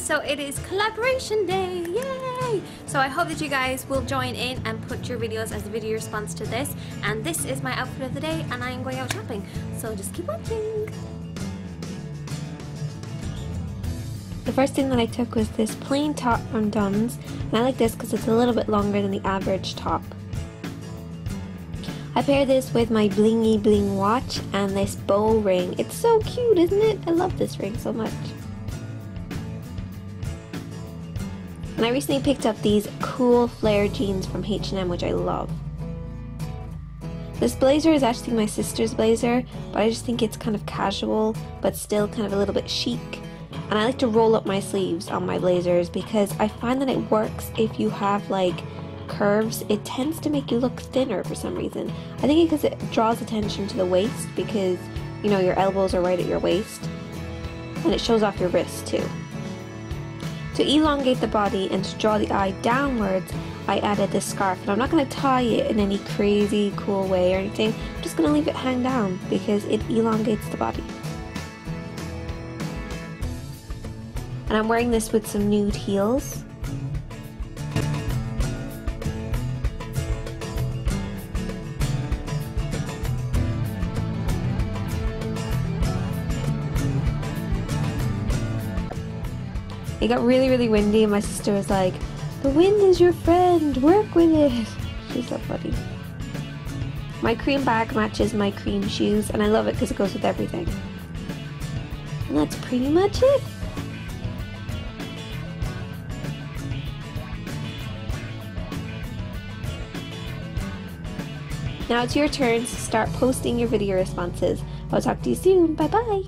so it is collaboration day, yay! So I hope that you guys will join in and put your videos as a video response to this. And this is my outfit of the day and I am going out shopping. So just keep watching. The first thing that I took was this plain top from Dunnes. And I like this because it's a little bit longer than the average top. I pair this with my blingy bling watch and this bow ring. It's so cute, isn't it? I love this ring so much. And I recently picked up these cool flare jeans from H&M which I love. This blazer is actually my sister's blazer, but I just think it's kind of casual, but still kind of a little bit chic. And I like to roll up my sleeves on my blazers because I find that it works if you have like curves, it tends to make you look thinner for some reason. I think because it draws attention to the waist because, you know, your elbows are right at your waist. And it shows off your wrists too. To elongate the body and to draw the eye downwards, I added this scarf. And I'm not going to tie it in any crazy cool way or anything. I'm just going to leave it hang down because it elongates the body. And I'm wearing this with some nude heels. It got really, really windy, and my sister was like, The wind is your friend, work with it. She's so funny. My cream bag matches my cream shoes, and I love it because it goes with everything. And that's pretty much it. Now it's your turn to start posting your video responses. I'll talk to you soon. Bye bye.